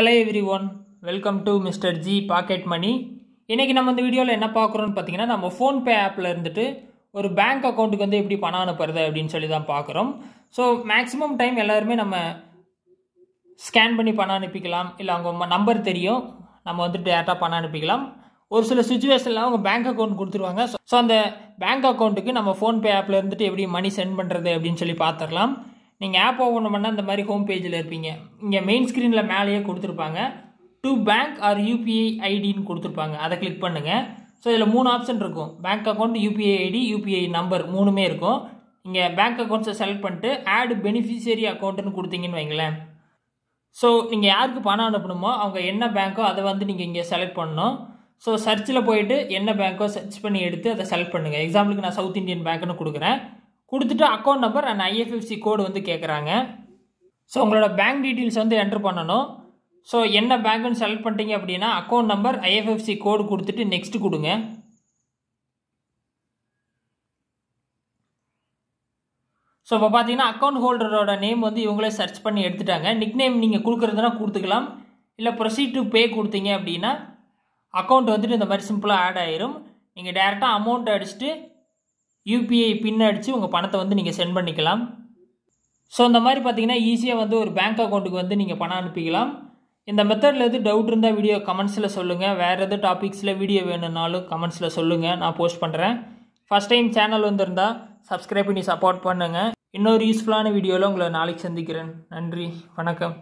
Hello everyone welcome to mister G pocket money இன்றைக்கி நம்ம இந்த வீடியோவில் என்ன பார்க்குறோம்னு பார்த்தீங்கன்னா நம்ம ஃபோன்பே ஆப்பில் இருந்துட்டு ஒரு பேங்க் அக்கௌண்ட்டுக்கு வந்து எப்படி பணம் அனுப்புறது அப்படின்னு சொல்லி தான் பார்க்குறோம். ஸோ மேக்ஸிமம் டைம் எல்லாருமே நம்ம ஸ்கேன் பண்ணி பணம் அனுப்பிக்கலாம். இல்லை அவங்க நம்பர் தெரியும். நம்ம வந்து டேரெக்டாக பணம் அனுப்பிக்கலாம். ஒரு சில சுச்சுவேஷனில் அவங்க பேங்க் அக்கௌண்ட் கொடுத்துருவாங்க. ஸோ அந்த பேங்க் அக்கௌண்ட்டுக்கு நம்ம ஃபோன்பே ஆப்பில் இருந்துட்டு எப்படி மணி சென்ட் பண்ணுறது அப்படின்னு சொல்லி பார்த்துடலாம். நீங்கள் ஆப் ஓப்பன் பண்ணால் இந்த மாதிரி ஹோம் பேஜில் இருப்பீங்க. இங்கே மெயின் ஸ்க்ரீனில் மேலேயே கொடுத்துருப்பாங்க. டு பேங்க் ஆர் யூபிஐ ஐடின்னு கொடுத்துருப்பாங்க. அதை கிளிக் பண்ணுங்கள் ஸோ இதில் மூணு ஆப்ஷன் இருக்கும். Bank account UPI ID UPI number மூணுமே இருக்கும். இங்கே பேங்க் அக்கௌண்ட்ஸை செலக்ட் பண்ணிட்டு ஆட் பெனிஃபிஷியரி அக்கௌண்ட்டுன்னு கொடுத்தீங்கன்னு வைங்களேன். ஸோ நீங்கள் யாருக்கு பணம் அனுப்பணுமோ அவங்க என்ன பேங்க்கோ அதை வந்து நீங்கள் இங்கே செலக்ட் பண்ணணும். ஸோ சர்ச்சில் போயிட்டு என்ன பேங்க்கோ சர்ச் பண்ணி எடுத்து அதை செலக்ட் பண்ணுங்கள் எக்ஸாம்பிளுக்கு நான் சவுத் இந்தியன் பேங்க்னு கொடுக்குறேன். கொடுத்துட்டு account number and IFSC code வந்து கேட்குறாங்க ஸோ உங்களோட பேங்க் டீட்டெயில்ஸ் வந்து என்ட்ரு பண்ணணும். ஸோ என்ன பேங்க்னு செலக்ட் பண்ணிட்டீங்க அப்படின்னா அக்கௌண்ட் நம்பர் ஐஎஃப்எஃப்சி கோடு கொடுத்துட்டு நெக்ஸ்ட் கொடுங்க. ஸோ இப்போ பார்த்தீங்கன்னா அக்கௌண்ட் ஹோல்டரோட நேம் வந்து இவங்களே சர்ச் பண்ணி எடுத்துட்டாங்க. நிக் நேம் நீங்கள் கொடுக்குறதுனா கொடுத்துக்கலாம். இல்லை ப்ரொசீட் டு பே கொடுத்தீங்க அப்படின்னா அக்கௌண்ட் வந்துட்டு இந்த மாதிரி சிம்பிளாக ஆட் ஆயிரும். நீங்கள் டேரெக்டாக அமௌண்ட் அடிச்சுட்டு யூபிஐ பின் அடித்து உங்கள் பணத்தை வந்து நீங்கள் சென்ட் பண்ணிக்கலாம். ஸோ இந்த மாதிரி பார்த்தீங்கன்னா ஈஸியாக வந்து ஒரு பேங்க் அக்கௌண்ட்டுக்கு வந்து நீங்கள் பணம் அனுப்பிக்கலாம். இந்த மெத்தடில் எது டவுட் இருந்தால் வீடியோ கமெண்ட்ஸில் சொல்லுங்கள் வேறு எது டாபிக்ஸில் வீடியோ வேணும்னாலும் கமெண்ட்ஸில் சொல்லுங்கள் நான் போஸ்ட் பண்ணுறேன் ஃபஸ்ட் டைம் சேனல் வந்திருந்தால் சப்ஸ்கிரைப் பண்ணி சப்போர்ட் பண்ணுங்கள் இன்னொரு யூஸ்ஃபுல்லான வீடியோவில் உங்களை நாளைக்கு சந்திக்கிறேன். நன்றி. வணக்கம்.